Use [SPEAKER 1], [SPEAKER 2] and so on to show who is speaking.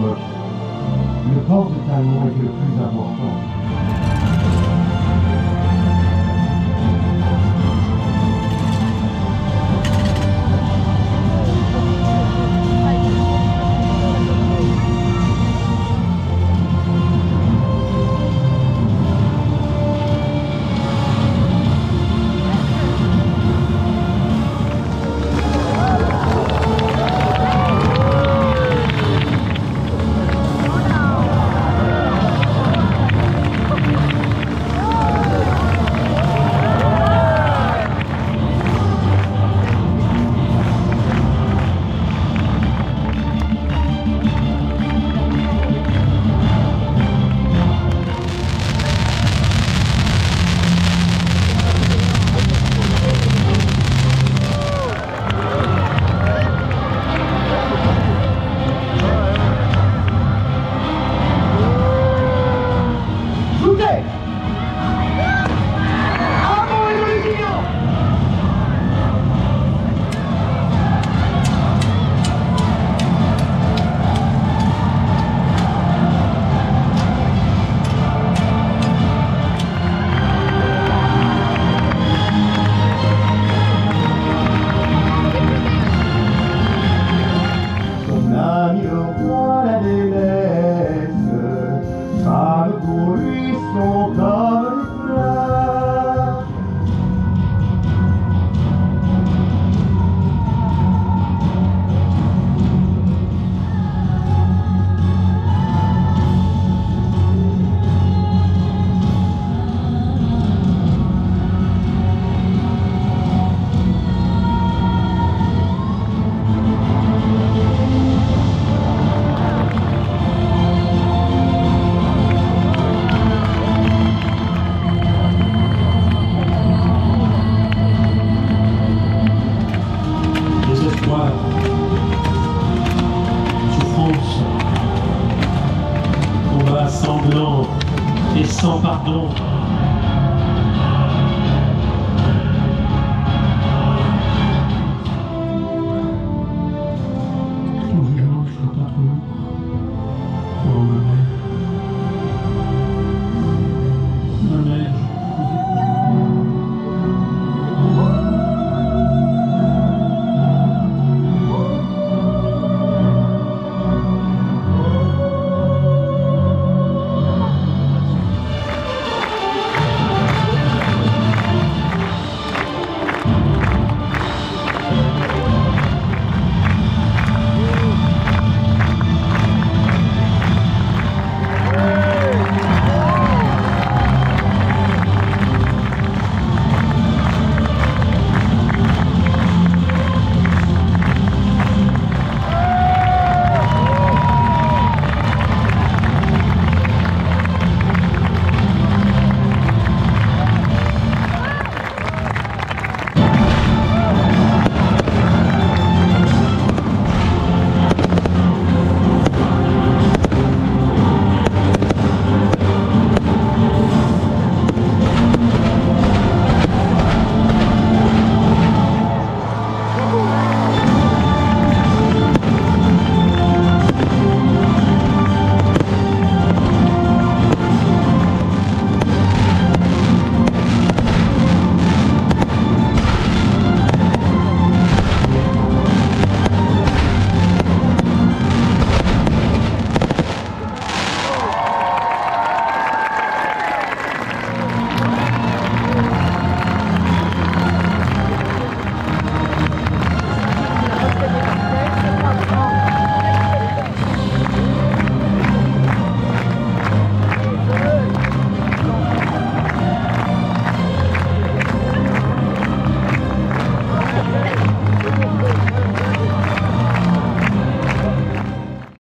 [SPEAKER 1] Le port de talon est le plus important.
[SPEAKER 2] Et sans pardon.